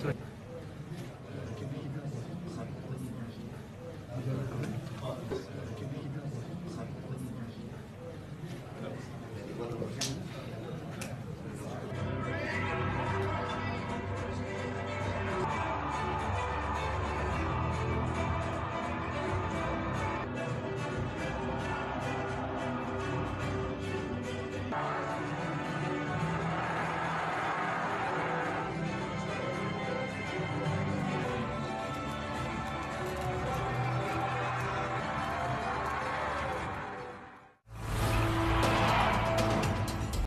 Sorry.